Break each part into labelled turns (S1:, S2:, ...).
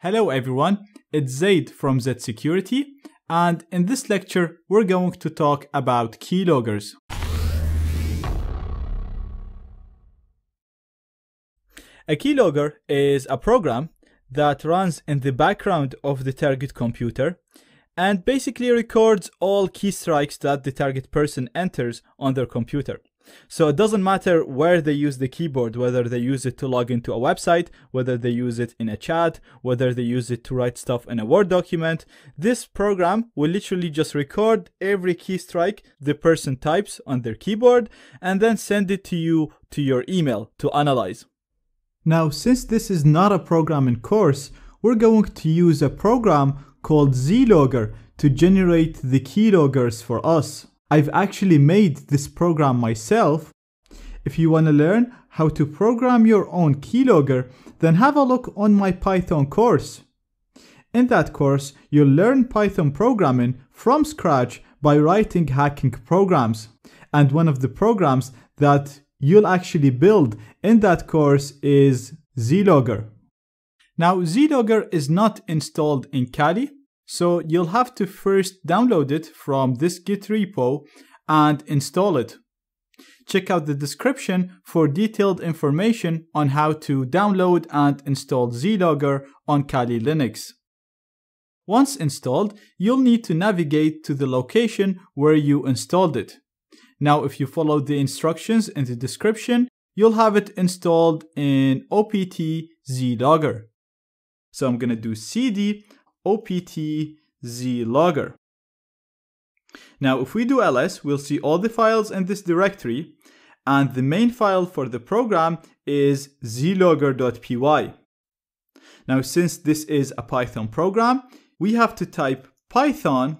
S1: Hello everyone, it's Zaid from Z Security, and in this lecture we're going to talk about keyloggers. A keylogger is a program that runs in the background of the target computer and basically records all key strikes that the target person enters on their computer. So it doesn't matter where they use the keyboard, whether they use it to log into a website, whether they use it in a chat, whether they use it to write stuff in a Word document. This program will literally just record every key strike the person types on their keyboard and then send it to you to your email to analyze. Now, since this is not a programming course, we're going to use a program called Zlogger to generate the keyloggers for us. I've actually made this program myself. If you want to learn how to program your own keylogger, then have a look on my Python course. In that course, you'll learn Python programming from scratch by writing hacking programs. And one of the programs that you'll actually build in that course is Zlogger. Now, Zlogger is not installed in Kali, so you'll have to first download it from this Git repo and install it. Check out the description for detailed information on how to download and install Zlogger on Kali Linux. Once installed, you'll need to navigate to the location where you installed it. Now, if you follow the instructions in the description, you'll have it installed in OPT Zlogger. So I'm to do cd opt zlogger. Now, if we do ls, we'll see all the files in this directory, and the main file for the program is zlogger.py. Now, since this is a Python program, we have to type python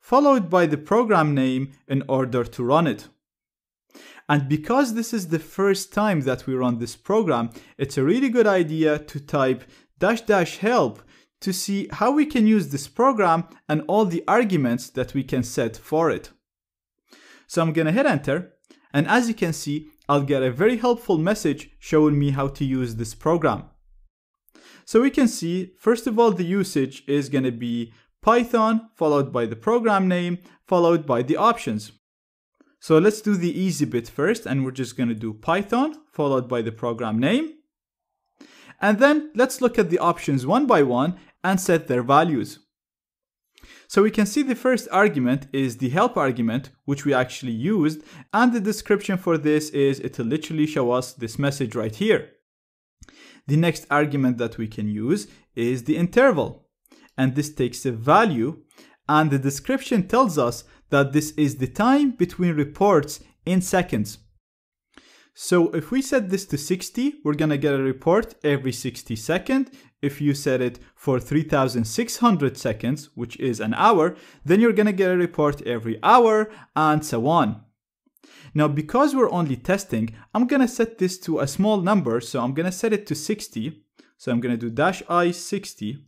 S1: followed by the program name in order to run it. And because this is the first time that we run this program, it's a really good idea to type dash dash help to see how we can use this program and all the arguments that we can set for it. So I'm gonna hit enter, and as you can see, I'll get a very helpful message showing me how to use this program. So we can see, first of all, the usage is gonna be Python, followed by the program name, followed by the options. So let's do the easy bit first, and we're just gonna do Python, followed by the program name. And then let's look at the options one by one and set their values. So we can see the first argument is the help argument, which we actually used, and the description for this is it'll literally show us this message right here. The next argument that we can use is the interval, and this takes a value, and the description tells us that this is the time between reports in seconds. So if we set this to 60, we're gonna get a report every 60 seconds. If you set it for 3600 seconds, which is an hour, then you're gonna get a report every hour and so on. Now, because we're only testing, I'm gonna set this to a small number. So I'm gonna set it to 60. So I'm gonna do dash i 60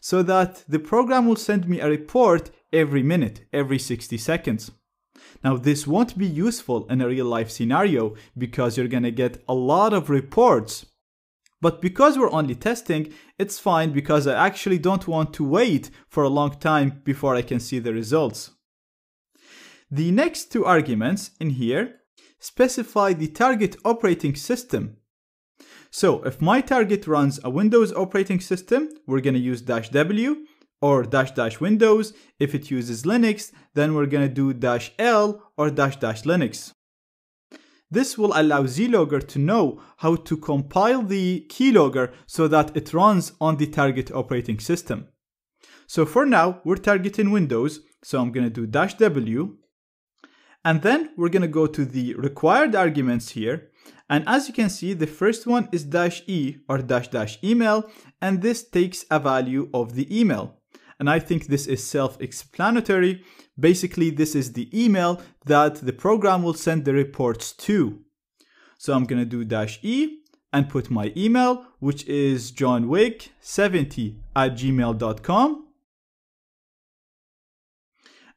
S1: so that the program will send me a report every minute, every 60 seconds. Now, this won't be useful in a real life scenario because you're gonna get a lot of reports. But because we're only testing, it's fine because I actually don't want to wait for a long time before I can see the results. The next two arguments in here specify the target operating system. So if my target runs a Windows operating system, we're going to use dash W or dash dash Windows. If it uses Linux, then we're gonna do dash L or dash dash Linux. This will allow Zlogger to know how to compile the keylogger so that it runs on the target operating system. So for now, we're targeting Windows, so I'm gonna do dash W. And then we're gonna go to the required arguments here. And as you can see, the first one is dash E or dash dash email, and this takes a value of the email. And I think this is self-explanatory. Basically, this is the email that the program will send the reports to. So I'm to do dash E and put my email, which is johnwick70 at gmail.com.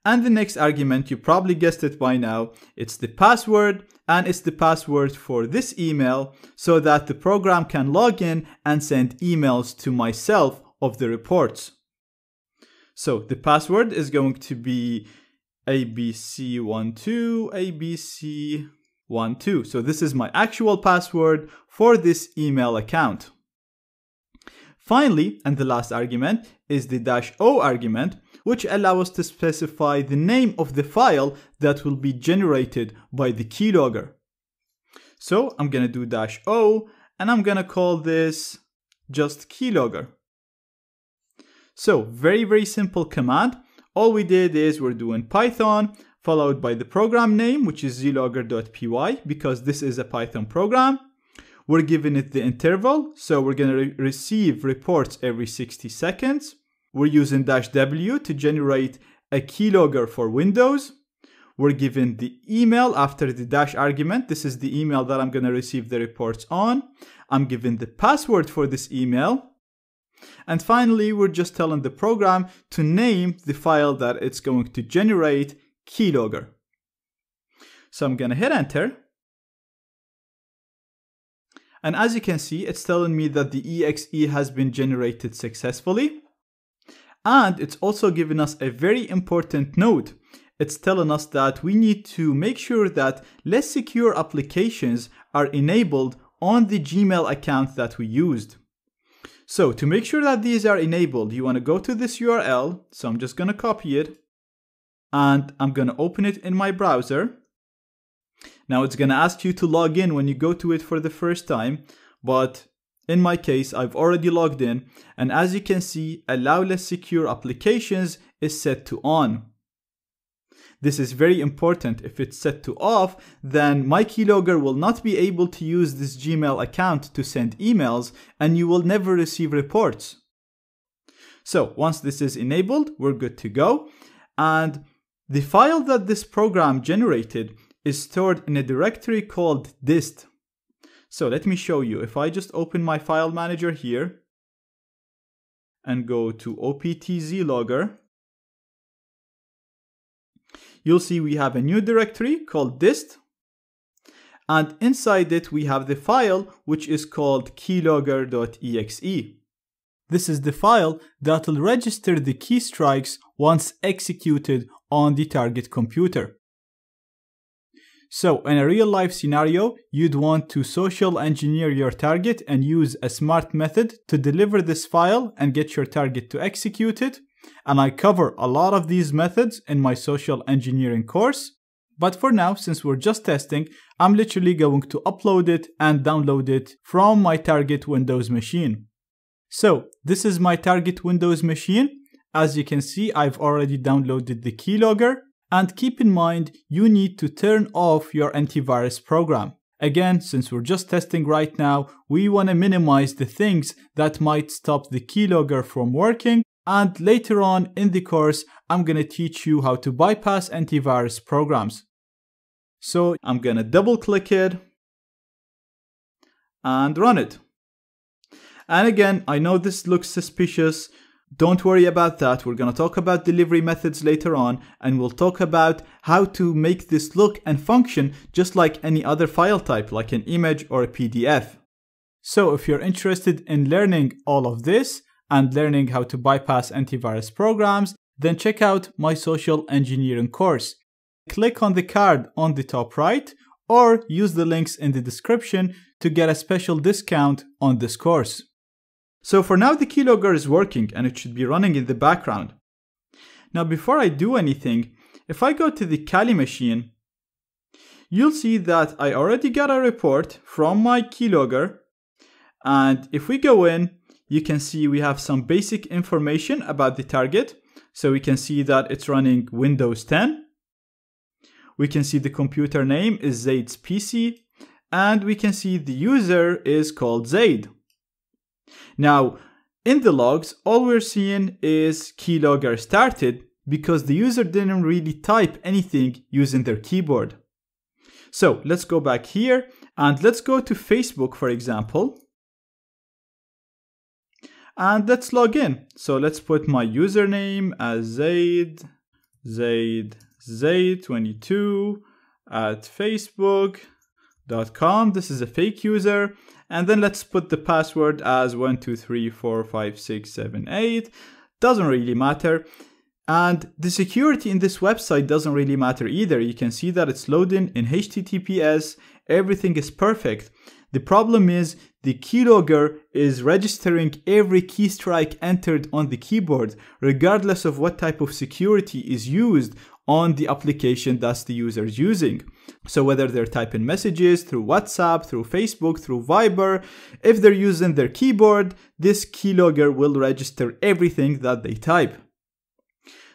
S1: And the next argument, you probably guessed it by now, it's the password and it's the password for this email so that the program can log in and send emails to myself of the reports. So the password is going to be abc12, abc12. So this is my actual password for this email account. Finally, and the last argument is the dash O argument, which allow us to specify the name of the file that will be generated by the keylogger. So I'm gonna do dash O, and I'm gonna call this just keylogger. So very, very simple command. All we did is we're doing Python followed by the program name, which is zlogger.py because this is a Python program. We're giving it the interval, so we're going to re receive reports every 60 seconds. We're using dash W to generate a keylogger for Windows. We're given the email after the dash argument. This is the email that I'm going to receive the reports on. I'm given the password for this email. And finally, we're just telling the program to name the file that it's going to generate keylogger. So I'm going to hit enter. And as you can see, it's telling me that the exe has been generated successfully. And it's also giving us a very important note. It's telling us that we need to make sure that less secure applications are enabled on the Gmail account that we used. So to make sure that these are enabled, you want to go to this URL. So I'm just going to copy it and I'm going to open it in my browser. Now it's going to ask you to log in when you go to it for the first time, but in my case, I've already logged in. And as you can see, allow less secure applications is set to on. This is very important. If it's set to off, then my keylogger will not be able to use this Gmail account to send emails and you will never receive reports. So once this is enabled, we're good to go. And the file that this program generated is stored in a directory called dist. So let me show you. If I just open my file manager here and go to optzlogger, you'll see we have a new directory called dist. And inside it, we have the file which is called keylogger.exe. This is the file that will register the keystrokes once executed on the target computer. So in a real life scenario, you'd want to social engineer your target and use a smart method to deliver this file and get your target to execute it and I cover a lot of these methods in my social engineering course. But for now, since we're just testing, I'm literally going to upload it and download it from my target Windows machine. So this is my target Windows machine. As you can see, I've already downloaded the keylogger. And keep in mind, you need to turn off your antivirus program. Again, since we're just testing right now, we want to minimize the things that might stop the keylogger from working and later on in the course, I'm to teach you how to bypass antivirus programs. So I'm to double click it and run it. And again, I know this looks suspicious. Don't worry about that. We're going to talk about delivery methods later on, and we'll talk about how to make this look and function just like any other file type, like an image or a PDF. So if you're interested in learning all of this, and learning how to bypass antivirus programs, then check out my social engineering course. Click on the card on the top right or use the links in the description to get a special discount on this course. So for now the keylogger is working and it should be running in the background. Now before I do anything, if I go to the Kali machine, you'll see that I already got a report from my keylogger and if we go in you can see we have some basic information about the target. So we can see that it's running Windows 10. We can see the computer name is Zaid's PC and we can see the user is called Zaid. Now, in the logs, all we're seeing is keylogger started because the user didn't really type anything using their keyboard. So let's go back here and let's go to Facebook, for example and let's log in. So let's put my username as Zaid, Zaid, Zaid22 at facebook.com. This is a fake user. And then let's put the password as 12345678. Doesn't really matter. And the security in this website doesn't really matter either. You can see that it's loading in HTTPS. Everything is perfect. The problem is the keylogger is registering every keystrike entered on the keyboard, regardless of what type of security is used on the application that the user is using. So whether they're typing messages through WhatsApp, through Facebook, through Viber, if they're using their keyboard, this keylogger will register everything that they type.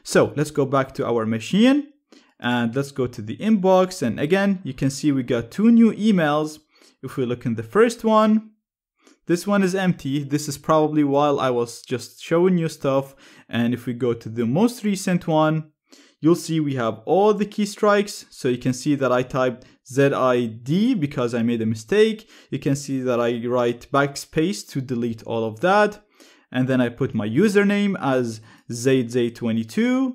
S1: So let's go back to our machine and let's go to the inbox. And again, you can see we got two new emails. If we look in the first one, this one is empty. This is probably while I was just showing you stuff. And if we go to the most recent one, you'll see we have all the keystrikes. So you can see that I typed ZID because I made a mistake. You can see that I write backspace to delete all of that. And then I put my username as ZZ22.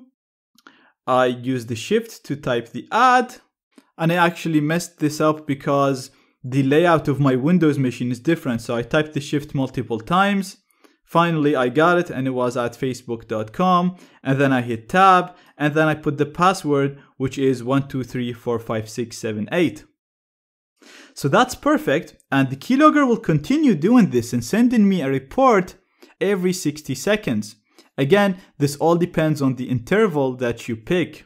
S1: I use the shift to type the ad. And I actually messed this up because the layout of my Windows machine is different. So I typed the shift multiple times. Finally, I got it and it was at facebook.com. And then I hit tab and then I put the password, which is 12345678. So that's perfect. And the keylogger will continue doing this and sending me a report every 60 seconds. Again, this all depends on the interval that you pick.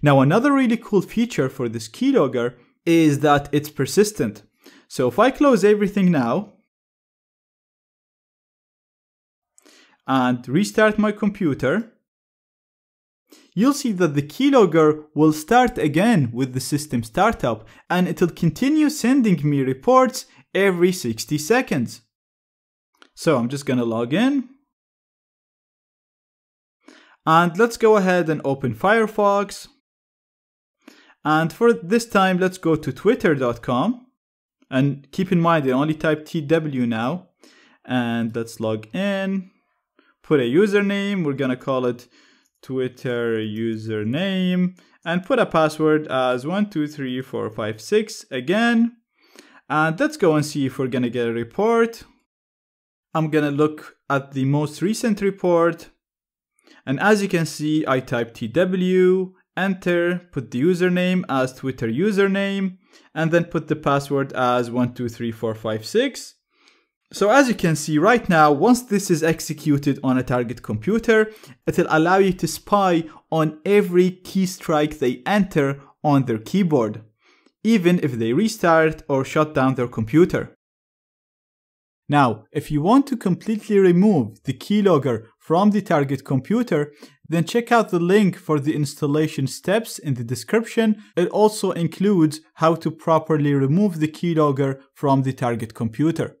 S1: Now, another really cool feature for this keylogger is that it's persistent. So if I close everything now and restart my computer, you'll see that the keylogger will start again with the system startup and it'll continue sending me reports every 60 seconds. So I'm just gonna log in. And let's go ahead and open Firefox. And for this time, let's go to twitter.com. And keep in mind, I only type TW now. And let's log in. Put a username. We're going to call it Twitter username. And put a password as 123456 again. And let's go and see if we're going to get a report. I'm going to look at the most recent report. And as you can see, I type TW enter, put the username as Twitter username, and then put the password as 123456. So as you can see right now, once this is executed on a target computer, it will allow you to spy on every keystrike they enter on their keyboard, even if they restart or shut down their computer. Now, if you want to completely remove the keylogger from the target computer, then check out the link for the installation steps in the description. It also includes how to properly remove the keylogger from the target computer.